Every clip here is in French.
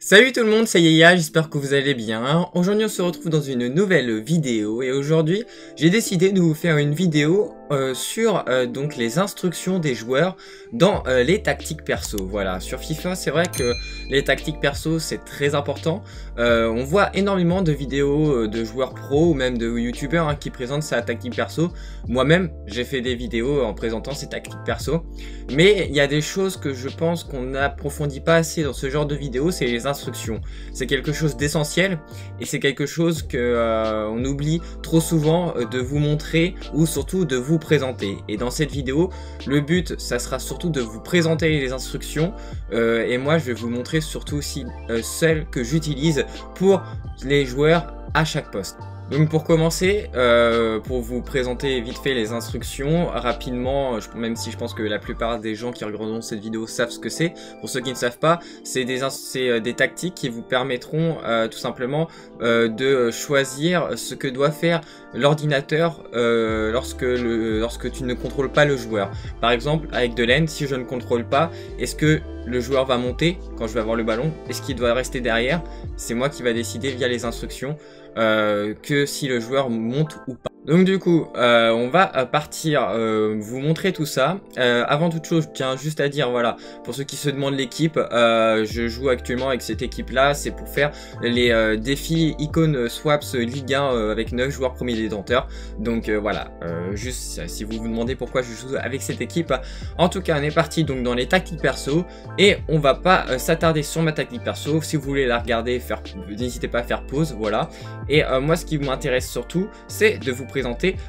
Salut tout le monde, c'est Yaya, j'espère que vous allez bien. Aujourd'hui on se retrouve dans une nouvelle vidéo et aujourd'hui j'ai décidé de vous faire une vidéo euh, sur euh, donc les instructions des joueurs dans euh, les tactiques perso. Voilà, sur FIFA c'est vrai que les tactiques perso c'est très important. on voit énormément de vidéos de joueurs pro ou même de youtubeurs hein, qui présentent sa tactique perso. Moi-même j'ai fait des vidéos en présentant ces tactiques perso. Mais il y a des choses que je pense qu'on n'approfondit pas assez dans ce genre de vidéos, c'est les instructions. C'est quelque chose d'essentiel et c'est quelque chose que on oublie trop souvent de vous montrer ou surtout de vous présenter. Et dans cette vidéo, le but, ça sera surtout de vous présenter les instructions. Euh, et moi, je vais vous montrer surtout aussi euh, celles que j'utilise pour les joueurs à chaque poste. Donc pour commencer, euh, pour vous présenter vite fait les instructions, rapidement, je, même si je pense que la plupart des gens qui regarderont cette vidéo savent ce que c'est, pour ceux qui ne savent pas, c'est des, euh, des tactiques qui vous permettront euh, tout simplement de choisir ce que doit faire l'ordinateur lorsque, le, lorsque tu ne contrôles pas le joueur. Par exemple, avec de l'aine, si je ne contrôle pas, est-ce que le joueur va monter quand je vais avoir le ballon? Est-ce qu'il doit rester derrière? C'est moi qui va décider via les instructions. Euh, que si le joueur monte ou pas. Donc du coup, euh, on va euh, partir vous montrer tout ça. avant toute chose, je tiens juste à dire, voilà, pour ceux qui se demandent l'équipe, je joue actuellement avec cette équipe-là, c'est pour faire les défis icônes swaps Ligue 1 avec 9 joueurs premiers détenteurs. Donc voilà, juste si vous vous demandez pourquoi je joue avec cette équipe, en tout cas, on est parti donc dans les tactiques perso et on va pas s'attarder sur ma tactique perso. Si vous voulez la regarder, n'hésitez pas à faire pause, voilà. Et euh, moi, ce qui m'intéresse surtout, c'est de vous présenter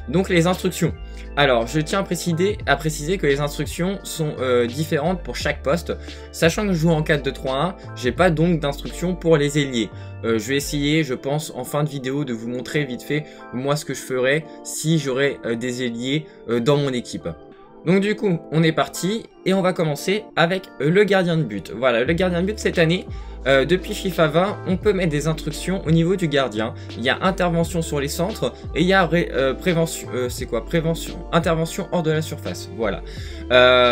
donc les instructions. Alors, je tiens à préciser, à préciser que les instructions sont euh, différentes pour chaque poste. Sachant que je joue en 4-2-3-1, j'ai pas donc d'instructions pour les ailiers. Euh, je vais essayer, je pense, en fin de vidéo, de vous montrer vite fait moi ce que je ferais si j'aurais des ailiers dans mon équipe. Donc du coup, on est parti et on va commencer avec le gardien de but. Voilà, le gardien de but cette année, euh, depuis FIFA 20, on peut mettre des instructions au niveau du gardien. Il y a intervention sur les centres et il y a euh, prévention, euh, c'est quoi Prévention, intervention hors de la surface. Voilà.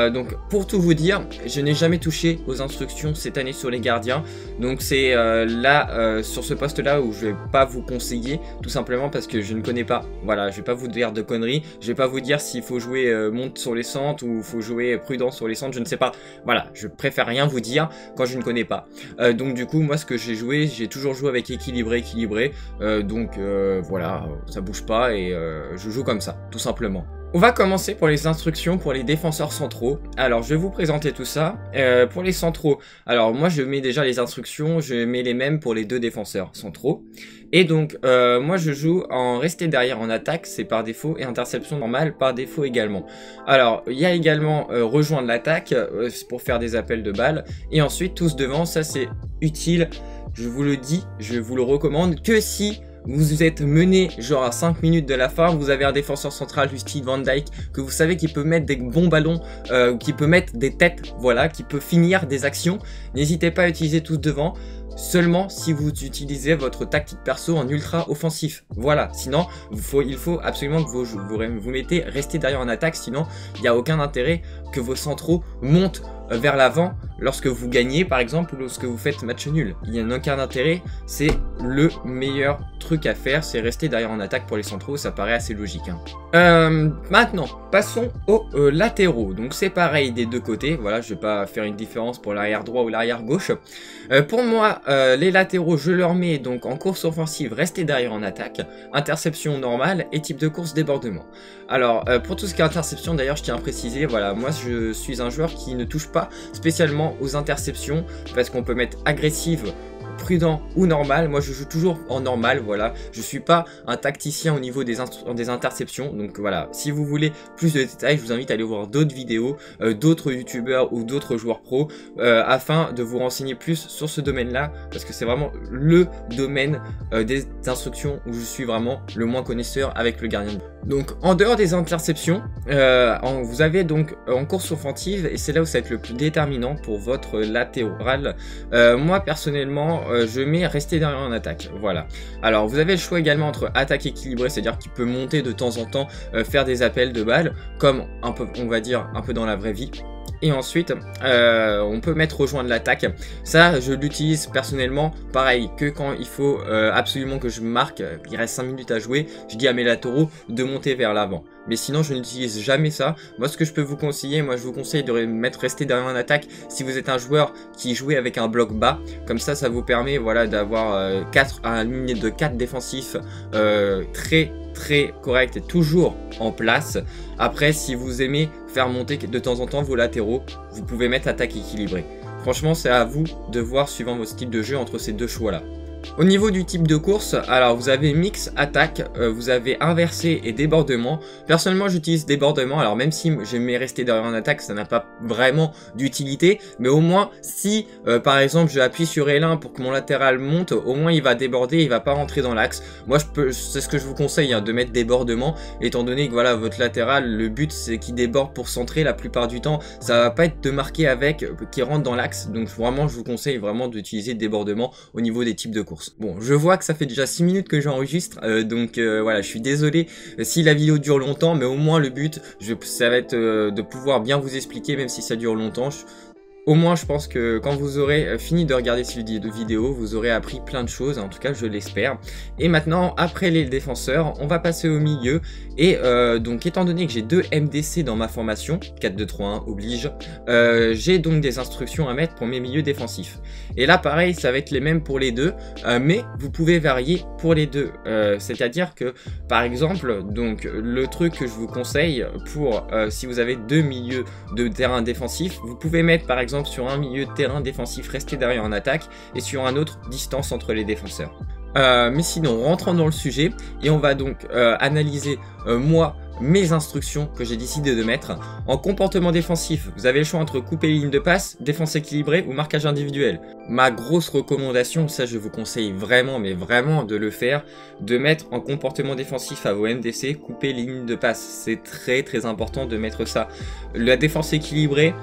donc pour tout vous dire, je n'ai jamais touché aux instructions cette année sur les gardiens. Donc c'est là sur ce poste là où je vais pas vous conseiller, tout simplement parce que je ne connais pas. Voilà, je vais pas vous dire de conneries. Je vais pas vous dire s'il faut jouer monte sur les centres ou faut jouer prudent sur Je ne sais pas. Voilà, je préfère rien vous dire quand je ne connais pas donc du coup moi ce que j'ai joué, j'ai toujours joué avec équilibré, équilibré, euh, donc euh, voilà, ça bouge pas et euh, je joue comme ça, tout simplement. On va commencer pour les instructions pour les défenseurs centraux. Alors je vais vous présenter tout ça. pour les centraux, alors moi je mets déjà les instructions, je mets les mêmes pour les deux défenseurs centraux. Et donc moi je joue en rester derrière en attaque, c'est par défaut, et interception normale par défaut également. Alors il y a également rejoindre l'attaque pour faire des appels de balles. Et ensuite tous devant, ça c'est utile. Je vous le dis, je vous le recommande que si vous êtes mené genre à 5 minutes de la fin, vous avez un défenseur central du style Van Dyke que vous savez qui peut mettre des bons ballons, euh, qui peut mettre des têtes, voilà, qui peut finir des actions. N'hésitez pas à utiliser tous devant seulement si vous utilisez votre tactique perso en ultra offensif. Voilà, sinon il faut absolument que vous, vous, vous mettez rester derrière en attaque, sinon il n'y a aucun intérêt que vos centraux montent vers l'avant lorsque vous gagnez par exemple ou lorsque vous faites match nul. Il n'y a aucun intérêt, c'est le meilleur truc à faire, c'est rester derrière en attaque pour les centraux, ça paraît assez logique. Hein. Euh, maintenant, passons aux euh, latéraux. Donc c'est pareil des deux côtés, voilà, je vais pas faire une différence pour l'arrière droit ou l'arrière gauche. Euh, pour moi, les latéraux, je leur mets donc en course offensive, rester derrière en attaque, interception normale et type de course débordement. Alors, pour tout ce qui est interception, d'ailleurs, je tiens à préciser, voilà, moi je suis un joueur qui ne touche pas spécialement aux interceptions parce qu'on peut mettre agressive prudent ou normal. Moi, je joue toujours en normal, voilà. Je suis pas un tacticien au niveau des, des interceptions. Donc voilà, si vous voulez plus de détails, je vous invite à aller voir d'autres vidéos, euh, d'autres youtubeurs ou d'autres joueurs pro, euh, afin de vous renseigner plus sur ce domaine-là, parce que c'est vraiment le domaine euh, des instructions où je suis vraiment le moins connaisseur avec le gardien. Donc en dehors des interceptions, vous avez donc en course offensive, et c'est là où ça va être le plus déterminant pour votre latéral. moi personnellement, euh, je mets rester derrière en attaque. Voilà. Alors vous avez le choix également entre attaque équilibrée, c'est-à-dire qu'il peut monter de temps en temps, euh, faire des appels de balles, comme on va dire, un peu dans la vraie vie. Et ensuite euh, on peut mettre rejoindre l'attaque. Ça je l'utilise personnellement pareil que quand il faut euh, absolument que je marque, il reste 5 minutes à jouer, je dis à mes latéraux de monter vers l'avant. Mais sinon je n'utilise jamais ça. Moi ce que je peux vous conseiller, moi je vous conseille de rester derrière une attaque si vous êtes un joueur qui joue avec un bloc bas. Comme ça ça vous permet voilà d'avoir euh, 4 un ligne de 4 défensifs euh, très très correct et toujours en place. Après, si vous aimez faire monter de temps en temps vos latéraux, vous pouvez mettre attaque équilibrée. Franchement, c'est à vous de voir suivant vos styles de jeu entre ces deux choix-là. Au niveau du type de course, alors vous avez mix, attaque, euh, vous avez inversé et débordement. Personnellement j'utilise débordement, alors même si j'aimais rester derrière en attaque, ça n'a pas vraiment d'utilité. Mais au moins si euh, par exemple je appuie sur L1 pour que mon latéral monte, au moins il va déborder, il va pas rentrer dans l'axe. Moi je peux, c'est ce que je vous conseille hein, de mettre débordement, étant donné que voilà votre latéral, le but c'est qu'il déborde pour centrer la plupart du temps. Ça va pas être de marquer avec, euh, qui rentre dans l'axe. Donc vraiment je vous conseille vraiment d'utiliser débordement au niveau des types de course. Bon, je vois que ça fait déjà 6 minutes que j'enregistre, euh, donc euh, voilà, je suis désolé si la vidéo dure longtemps, mais au moins le but, je, ça va être euh, de pouvoir bien vous expliquer, même si ça dure longtemps. Au moins, je pense que quand vous aurez fini de regarder cette vidéo, vous aurez appris plein de choses, en tout cas je l'espère. Et maintenant, après les défenseurs, on va passer au milieu. Et donc, étant donné que j'ai deux MDC dans ma formation, 4, 2, 3, 1 oblige, j'ai donc des instructions à mettre pour mes milieux défensifs. Et là, pareil, ça va être les mêmes pour les deux, mais vous pouvez varier pour les deux. C'est-à-dire que, par exemple, donc le truc que je vous conseille pour si vous avez deux milieux de terrain défensif, vous pouvez mettre par exemple sur un milieu de terrain défensif resté derrière en attaque et sur un autre distance entre les défenseurs. Euh, mais sinon, rentrons dans le sujet et on va donc euh, analyser euh, moi mes instructions que j'ai décidé de mettre. En comportement défensif, vous avez le choix entre couper les lignes de passe, défense équilibrée ou marquage individuel. Ma grosse recommandation, ça je vous conseille vraiment, mais vraiment de le faire, de mettre en comportement défensif à vos MDC, couper les lignes de passe. C'est très très important de mettre ça. La défense équilibrée,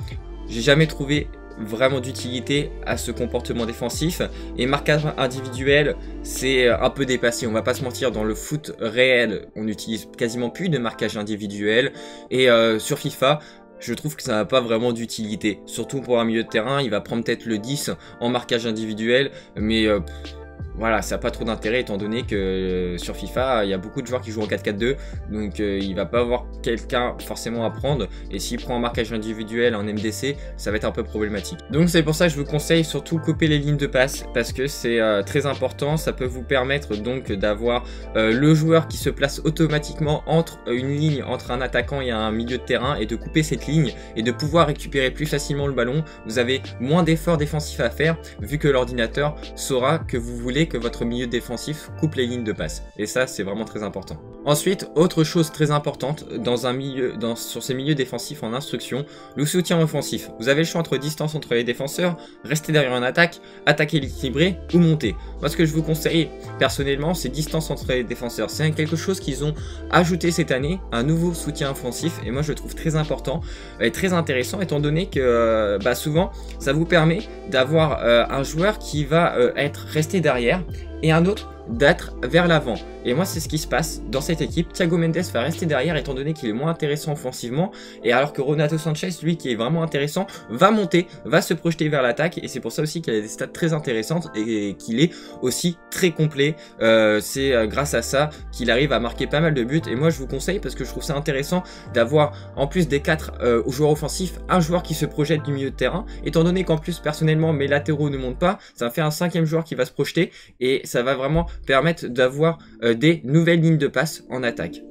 j'ai jamais trouvé vraiment d'utilité à ce comportement défensif. Et marquage individuel c'est un peu dépassé. On va pas se mentir dans le foot réel on n'utilise quasiment plus de marquage individuel. Et euh, sur FIFA je trouve que ça n'a pas vraiment d'utilité. Surtout pour un milieu de terrain il va prendre peut-être le 10 en marquage individuel mais euh, voilà, ça n'a pas trop d'intérêt étant donné que euh, sur FIFA, il y a beaucoup de joueurs qui jouent en 4-4-2, donc euh, il va pas avoir quelqu'un forcément à prendre, et s'il prend un marquage individuel en MDC, ça va être un peu problématique. Donc c'est pour ça que je vous conseille surtout couper les lignes de passe, parce que c'est euh, très important, ça peut vous permettre donc d'avoir le joueur qui se place automatiquement entre une ligne, entre un attaquant et un milieu de terrain, et de couper cette ligne, et de pouvoir récupérer plus facilement le ballon, vous avez moins d'efforts défensifs à faire, vu que l'ordinateur saura que vous voulez que votre milieu défensif coupe les lignes de passe. Et ça, c'est vraiment très important. Ensuite, autre chose très importante dans un milieu, dans, sur ces milieux défensifs en instruction, le soutien offensif. Vous avez le choix entre distance entre les défenseurs, rester derrière un attaque, attaquer l'équilibré ou monter. Moi, ce que je vous conseille personnellement, c'est distance entre les défenseurs. C'est quelque chose qu'ils ont ajouté cette année, un nouveau soutien offensif, et moi je trouve très important et très intéressant, étant donné que euh, bah, souvent, ça vous permet d'avoir euh, un joueur qui va euh, être resté derrière et un autre d'être vers l'avant. Et moi, c'est ce qui se passe dans cette équipe. Thiago Mendes va rester derrière étant donné qu'il est moins intéressant offensivement. Et alors que Renato Sanchez, lui qui est vraiment intéressant, va monter, va se projeter vers l'attaque. Et c'est pour ça aussi qu'il a des stats très intéressantes et qu'il est aussi très complet. Euh, c'est euh, grâce à ça qu'il arrive à marquer pas mal de buts. Et moi, je vous conseille parce que je trouve ça intéressant d'avoir en plus des quatre euh, joueurs offensifs, un joueur qui se projette du milieu de terrain. Étant donné qu'en plus, personnellement, mes latéraux ne montent pas, ça fait un cinquième joueur qui va se projeter et ça va vraiment permettre d'avoir des nouvelles lignes de passe en attaque.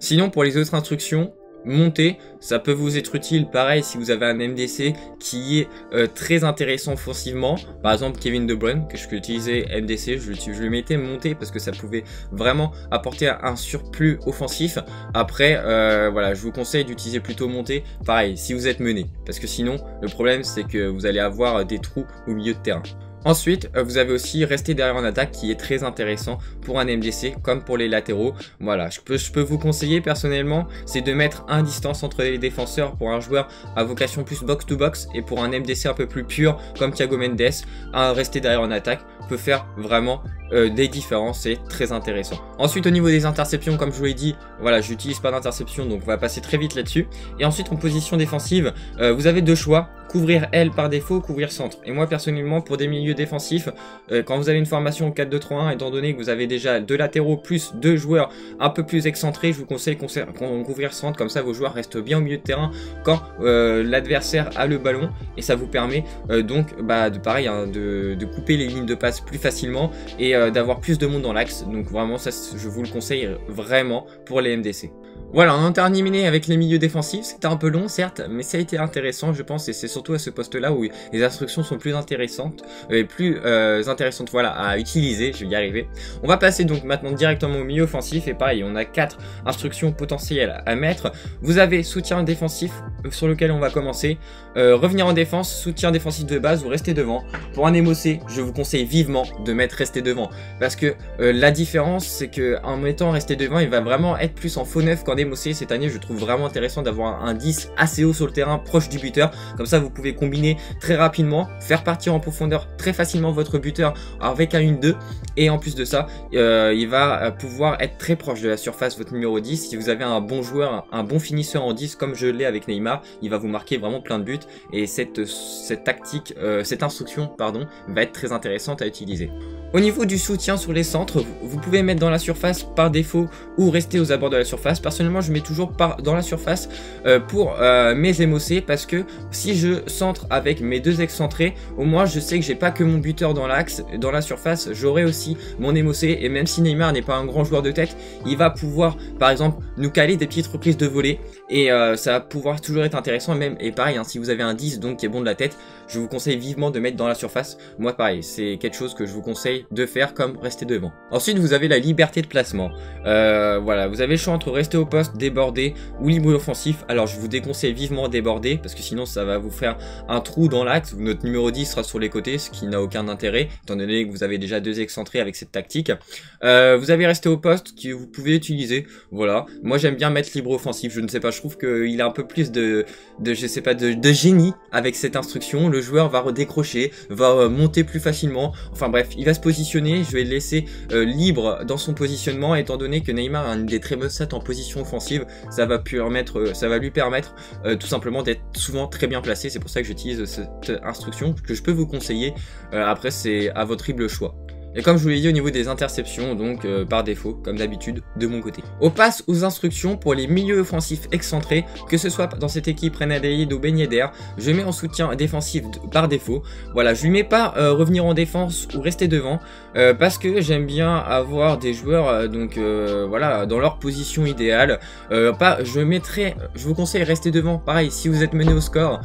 Sinon, pour les autres instructions, monter, ça peut vous être utile pareil si vous avez un MDC qui est euh, très intéressant offensivement. Par exemple Kevin De Bruyne que je peux utiliser MDC, je, je le mettais monter parce que ça pouvait vraiment apporter un surplus offensif. Après euh, voilà, je vous conseille d'utiliser plutôt monter pareil si vous êtes mené parce que sinon le problème c'est que vous allez avoir des trous au milieu de terrain. Ensuite, euh, vous avez aussi resté derrière en attaque qui est très intéressant pour un MDC comme pour les latéraux. Voilà, je peux, vous conseiller personnellement, c'est de mettre un distance entre les défenseurs pour un joueur à vocation plus box-to-box et pour un MDC un peu plus pur comme Thiago Mendes, rester derrière en attaque peut faire vraiment euh, des différences, c'est très intéressant. Ensuite au niveau des interceptions, comme je vous l'ai dit, voilà, j'utilise pas d'interception, donc on va passer très vite là-dessus. Et ensuite en position défensive, euh, vous avez deux choix couvrir L par défaut, couvrir centre. Et moi personnellement pour des milieux défensifs, euh, quand vous avez une formation 4-2-3-1, étant donné que vous avez déjà deux latéraux plus deux joueurs un peu plus excentrés, je vous conseille qu'on couvrir centre, comme ça vos joueurs restent bien au milieu de terrain quand l'adversaire a le ballon et ça vous permet donc bah, de pareil hein, de, de, couper les lignes de passe plus facilement et d'avoir plus de monde dans l'axe. Donc vraiment ça je vous le conseille vraiment pour les MDC. Voilà, on a terminé avec les milieux défensifs. C'était un peu long, certes, mais ça a été intéressant, je pense, et c'est surtout à ce poste-là où les instructions sont plus intéressantes, et plus euh, intéressantes, voilà, à utiliser. Je vais y arriver. On va passer donc maintenant directement au milieu offensif, et pareil, on a quatre instructions potentielles à mettre. Vous avez soutien défensif, sur lequel on va commencer. Euh, revenir en défense, soutien défensif de base, vous restez devant. Pour un émocé, je vous conseille vivement de mettre rester devant, parce que euh, la différence, c'est que en mettant rester devant, il va vraiment être plus en faux neuf qu'en MOC cette année, je trouve vraiment intéressant d'avoir un 10 assez haut sur le terrain, proche du buteur. Comme ça, vous pouvez combiner très rapidement, faire partir en profondeur très facilement votre buteur avec un 1-2. Et en plus de ça, euh, il va euh, pouvoir être très proche de la surface, votre numéro 10. Si vous avez un bon joueur, un bon finisseur en 10, comme je l'ai avec Neymar, il va vous marquer vraiment plein de buts. Et cette, cette tactique, euh, cette instruction, pardon, va être très intéressante à utiliser. Au niveau du soutien sur les centres, vous pouvez mettre dans la surface par défaut ou rester aux abords de la surface. Personnellement, je mets toujours par, dans la surface euh, pour euh, mes MOC parce que si je centre avec mes deux excentrés, au moins je sais que j'ai pas que mon buteur dans l'axe, dans la surface, j'aurai aussi mon MOC et même si Neymar n'est pas un grand joueur de tête, il va pouvoir par exemple nous caler des petites reprises de volée et euh, ça va pouvoir toujours être intéressant et même et pareil hein, si vous avez un 10 donc qui est bon de la tête, je vous conseille vivement de mettre dans la surface. Moi pareil, c'est quelque chose que je vous conseille de faire comme rester devant. Ensuite, vous avez la liberté de placement. Euh, voilà, vous avez le choix entre rester au poste, déborder ou libre offensif. Alors, je vous déconseille vivement déborder parce que sinon, ça va vous faire un trou dans l'axe notre numéro 10 sera sur les côtés, ce qui n'a aucun intérêt, étant donné que vous avez déjà deux excentrés avec cette tactique. Euh, vous avez resté au poste que vous pouvez utiliser. Voilà. Moi, j'aime bien mettre libre offensif. Je ne sais pas, je trouve qu'il a un peu plus de, je sais pas, de, génie avec cette instruction. Le joueur va redécrocher, va euh, monter plus facilement. Enfin bref, il va se positionner, je vais le laisser euh, libre dans son positionnement, étant donné que Neymar a une des très bonnes stats en position offensive, ça va, permettre, euh, ça va lui permettre tout simplement d'être souvent très bien placé, c'est pour ça que j'utilise cette instruction que je peux vous conseiller, après c'est à votre libre choix. Et comme je vous l'ai dit au niveau des interceptions, donc euh, par défaut, comme d'habitude, de mon côté. On passe aux instructions pour les milieux offensifs excentrés, que ce soit dans cette équipe Renadeid ou Ben je mets en soutien défensif par défaut. Voilà, je lui mets pas euh, revenir en défense ou rester devant, euh, parce que j'aime bien avoir des joueurs, donc voilà, dans leur position idéale. pas, je mettrai, je vous conseille rester devant. Pareil, si vous êtes mené au score,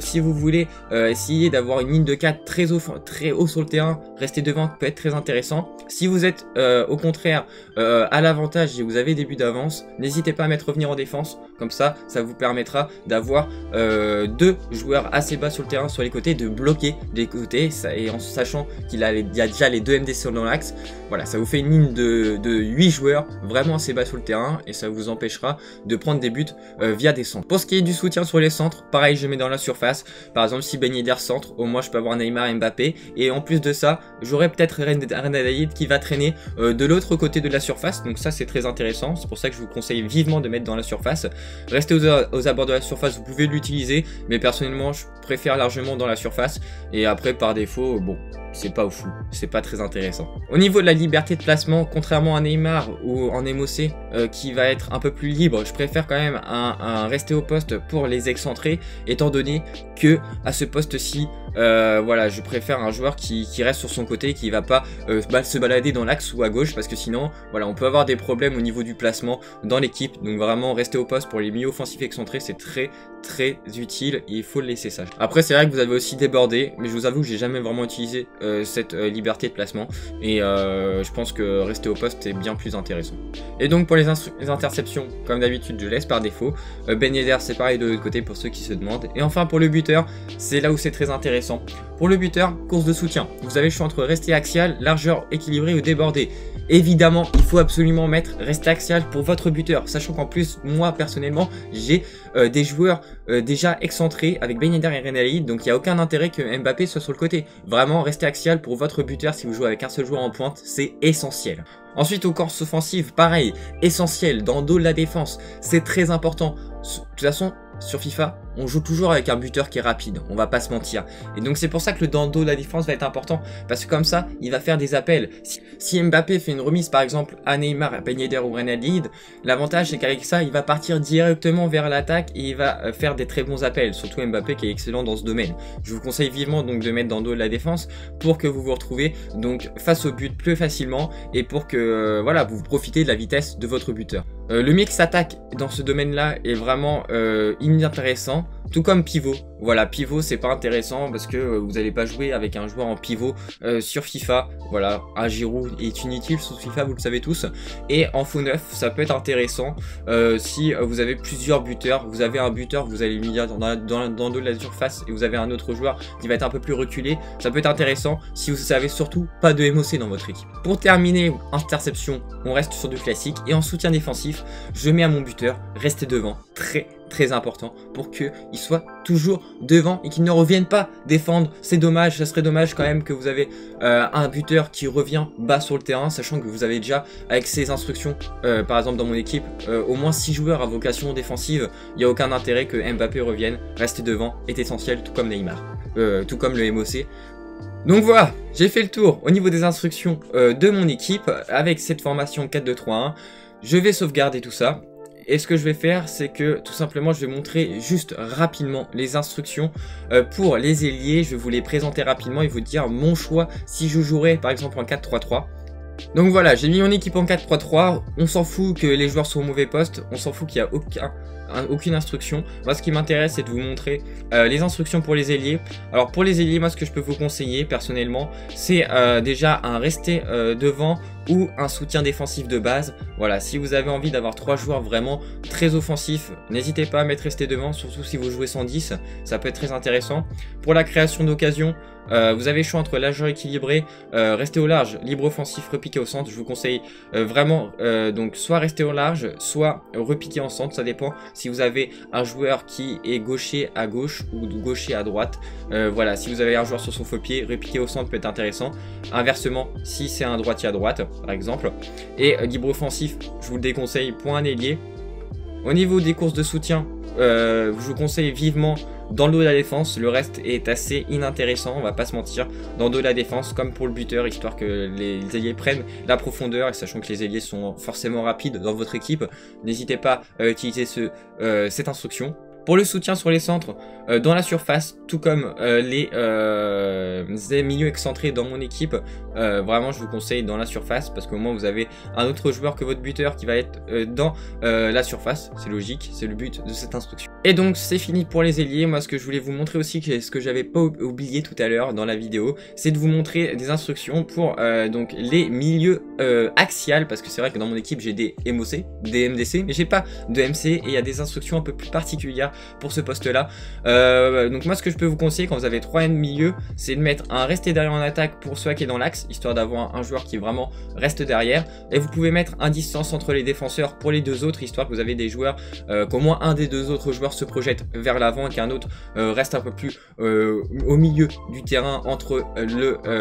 si vous voulez essayer d'avoir une ligne de 4 très très haut sur le terrain, rester devant peut très intéressant. Si vous êtes euh, au contraire euh, à l'avantage et vous avez des buts d'avance, n'hésitez pas à mettre revenir en défense. Comme ça, ça vous permettra d'avoir euh, deux joueurs assez bas sur le terrain sur les côtés, de bloquer les côtés. Et en sachant qu'il y a déjà les deux MD sur dans l'axe, voilà, ça vous fait une ligne de, de 8 joueurs vraiment assez bas sur le terrain et ça vous empêchera de prendre des buts via des centres. Pour ce qui est du soutien sur les centres, pareil, je mets dans la surface. Par exemple, si Ben Yedder centre, au moins je peux avoir Neymar et Mbappé. Et en plus de ça, j'aurais peut-être Renadaïd qui va traîner euh, de l'autre côté de la surface. Donc ça c'est très intéressant. C'est pour ça que je vous conseille vivement de mettre dans la surface. Restez aux, abords de la surface, vous pouvez l'utiliser. Mais personnellement je préfère largement dans la surface. Et après par défaut, bon, c'est pas au fou, c'est pas très intéressant. Au niveau de la liberté de placement, contrairement à Neymar ou en MOC euh, qui va être un peu plus libre, je préfère quand même rester au poste pour les excentrés, étant donné que à ce poste-ci, euh, voilà, je préfère un joueur qui, reste sur son côté, qui va pas euh, se balader dans l'axe ou à gauche, parce que sinon, voilà, on peut avoir des problèmes au niveau du placement dans l'équipe. Donc vraiment, rester au poste pour les milieux offensifs excentrés, c'est très très utile il faut le laisser sage. Après, c'est vrai que vous avez aussi débordé, mais je vous avoue que j'ai jamais vraiment utilisé euh, cette liberté de placement et je pense que rester au poste est bien plus intéressant. Et donc pour les, interceptions, comme d'habitude, je laisse par défaut. ben Yedder, c'est pareil de l'autre côté pour ceux qui se demandent. Et enfin pour le buteur, c'est là où c'est très intéressant pour le buteur, course de soutien. Vous avez le choix entre rester axial, largeur équilibrée ou débordé. Évidemment, il faut absolument mettre rester axial pour votre buteur, sachant qu'en plus, moi personnellement, j'ai euh, des joueurs euh, déjà excentrés avec Ben et Renali, donc il n'y a aucun intérêt que Mbappé soit sur le côté. Vraiment, rester axial pour votre buteur si vous jouez avec un seul joueur en pointe, c'est essentiel. Ensuite, aux courses offensives, pareil, essentiel, dans le dos de la défense, c'est très important. De toute façon, sur FIFA, on joue toujours avec un buteur qui est rapide, on va pas se mentir. Et donc c'est pour ça que le dando de la défense va être important, parce que comme ça, il va faire des appels. Si, Mbappé fait une remise par exemple à Neymar, à Ben ou Renalid, l'avantage c'est qu'avec ça, il va partir directement vers l'attaque et il va euh, faire des très bons appels, surtout Mbappé qui est excellent dans ce domaine. Je vous conseille vivement donc de mettre dos de la défense pour que vous vous retrouvez donc face au but plus facilement et pour que euh, voilà, vous profitez de la vitesse de votre buteur. Euh, le mix attaque dans ce domaine-là est vraiment inintéressant. Tout comme pivot. Voilà, pivot c'est pas intéressant parce que euh, vous n'allez pas jouer avec un joueur en pivot euh, sur FIFA. Voilà, un Giroud est inutile sur FIFA, vous le savez tous. Et en faux neuf, ça peut être intéressant euh, si vous avez plusieurs buteurs. Vous avez un buteur, vous allez lui dire dans, dans, de la surface et vous avez un autre joueur qui va être un peu plus reculé. Ça peut être intéressant si vous avez surtout pas de MOC dans votre équipe. Pour terminer, interception, on reste sur du classique. Et en soutien défensif, je mets à mon buteur, restez devant. Très très important pour qu'il soit toujours devant et qu'il ne revienne pas défendre. C'est dommage, ça serait dommage quand même que vous avez euh, un buteur qui revient bas sur le terrain, sachant que vous avez déjà, avec ces instructions, euh, par exemple dans mon équipe, euh, au moins 6 joueurs à vocation défensive. Il n'y a aucun intérêt que Mbappé revienne. Rester devant est essentiel, tout comme Neymar, tout comme le MOC. Donc voilà, j'ai fait le tour au niveau des instructions de mon équipe avec cette formation 4-2-3-1. Je vais sauvegarder tout ça et ce que je vais faire, c'est que tout simplement, je vais montrer juste rapidement les instructions euh, pour les ailiers. Je vais vous les présenter rapidement et vous dire mon choix si je jouerais par exemple en 4-3-3. Donc voilà, j'ai mis mon équipe en 4-3-3. On s'en fout que les joueurs soient au mauvais poste. On s'en fout qu'il n'y a aucun aucune instruction. Moi, ce qui m'intéresse, c'est de vous montrer euh, les instructions pour les ailiers. Alors, pour les ailiers, moi, ce que je peux vous conseiller, personnellement, c'est euh, déjà un rester euh, devant ou un soutien défensif de base. Voilà, si vous avez envie d'avoir trois joueurs vraiment très offensifs, n'hésitez pas à mettre rester devant, surtout si vous jouez 110, ça peut être très intéressant. Pour la création d'occasion, vous avez le choix entre l'âge équilibré, rester au large, libre offensif, repiquer au centre. Je vous conseille vraiment donc soit rester au large, soit repiquer en centre, ça dépend si vous avez un joueur qui est gaucher à gauche ou gaucher à droite. Euh, voilà, si vous avez un joueur sur son faux pied, répliquer au centre peut être intéressant. Inversement, si c'est un droitier à droite, par exemple. Et euh, libre offensif, je vous le déconseille pour un. Au niveau des courses de soutien, euh, je vous conseille vivement dans le dos de la défense, le reste est assez inintéressant, on va pas se mentir. Dans le dos de la défense, comme pour le buteur, histoire que les ailiers prennent la profondeur, et sachant que les ailiers sont forcément rapides dans votre équipe, n'hésitez pas à utiliser euh, cette instruction. Pour le soutien sur les centres, euh, dans la surface, tout comme euh, les, euh, milieux excentrés dans mon équipe, vraiment je vous conseille dans la surface parce qu'au moins vous avez un autre joueur que votre buteur qui va être dans la surface. C'est logique, c'est le but de cette instruction. Et donc c'est fini pour les ailiers. Moi ce que je voulais vous montrer aussi, ce que j'avais pas oublié tout à l'heure dans la vidéo, c'est de vous montrer des instructions pour donc les milieux axiales parce que c'est vrai que dans mon équipe j'ai des MOC, des MDC, mais j'ai pas de MC et il y a des instructions un peu plus particulières pour ce poste là. Euh, donc moi ce que je peux vous conseiller quand vous avez 3 N milieu, c'est de mettre un rester derrière en attaque pour ceux qui est dans l'axe, histoire d'avoir un joueur qui vraiment reste derrière. Et vous pouvez mettre un distance entre les défenseurs pour les deux autres, histoire que vous avez des joueurs, euh, qu'au moins un des deux autres joueurs se projette vers l'avant et qu'un autre euh, reste un peu plus au milieu du terrain entre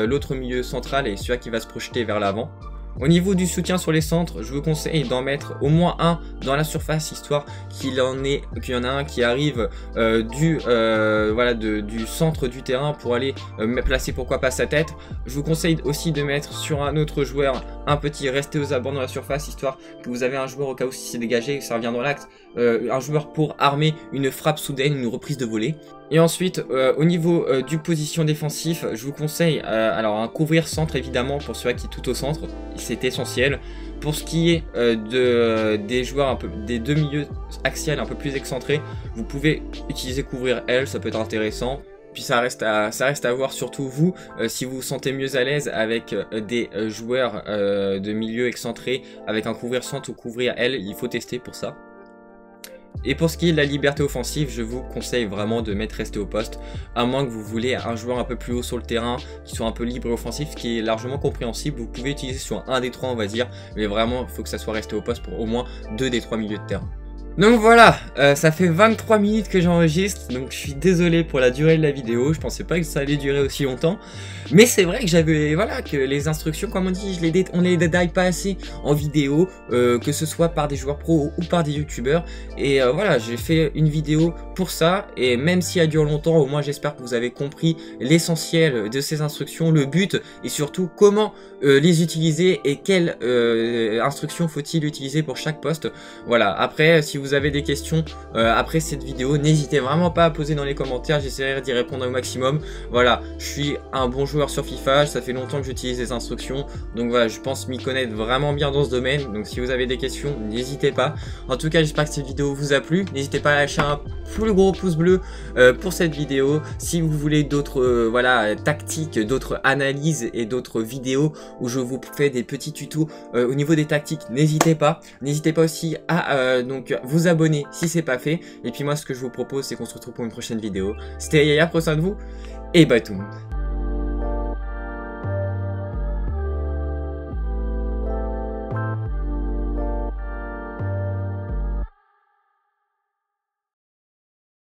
l'autre milieu central et celui qui va se projeter vers l'avant. Au niveau du soutien sur les centres, je vous conseille d'en mettre au moins un dans la surface, histoire qu'il en ait, qu'il y en a un qui arrive euh, du, euh, du centre du terrain pour aller euh, placer pourquoi pas sa tête. Je vous conseille aussi de mettre sur un autre joueur un petit rester aux abords dans la surface, histoire que vous avez un joueur au cas où si c'est dégagé, ça revient dans l'acte, un joueur pour armer une frappe soudaine, une reprise de volée. Et ensuite, euh, au niveau euh, du position défensif, je vous conseille euh, alors un couvrir centre évidemment pour ceux qui est tout au centre, c'est essentiel. Pour ce qui est de, des joueurs un peu des deux milieux axiales un peu plus excentrés, vous pouvez utiliser couvrir L, ça peut être intéressant. Puis ça reste à, voir surtout vous, si vous vous sentez mieux à l'aise avec des joueurs de milieu excentrés, avec un couvrir centre ou couvrir L, il faut tester pour ça. Et pour ce qui est de la liberté offensive, je vous conseille vraiment de mettre rester au poste, à moins que vous voulez un joueur un peu plus haut sur le terrain, qui soit un peu libre et offensif, qui est largement compréhensible. Vous pouvez utiliser sur un des trois, on va dire, mais vraiment, il faut que ça soit resté au poste pour au moins deux des trois milieux de terrain. Donc voilà, euh, ça fait 23 minutes que j'enregistre, donc je suis désolé pour la durée de la vidéo, je pensais pas que ça allait durer aussi longtemps. Mais c'est vrai que j'avais, voilà, que les instructions, comme on dit, je les on les détaille pas assez en vidéo, euh, que ce soit par des joueurs pro ou par des youtubeurs. Et euh, voilà, j'ai fait une vidéo pour ça, et même si elle dure longtemps, au moins j'espère que vous avez compris l'essentiel de ces instructions, le but, et surtout comment les utiliser et quelles instructions faut-il utiliser pour chaque poste. Voilà, après, si vous vous avez des questions euh, après cette vidéo, n'hésitez vraiment pas à poser dans les commentaires, j'essaierai d'y répondre au maximum. Voilà, je suis un bon joueur sur FIFA, ça fait longtemps que j'utilise les instructions, donc voilà, je pense m'y connaître vraiment bien dans ce domaine, donc si vous avez des questions, n'hésitez pas. En tout cas, j'espère que cette vidéo vous a plu, n'hésitez pas à lâcher un plus gros pouce bleu euh, pour cette vidéo. Si vous voulez d'autres euh, voilà tactiques, d'autres analyses et d'autres vidéos où je vous fais des petits tutos au niveau des tactiques, n'hésitez pas. N'hésitez pas aussi à donc vous abonner si c'est pas fait. Et puis moi, ce que je vous propose, c'est qu'on se retrouve pour une prochaine vidéo. C'était Yaya, prenez soin de vous, et bye tout le.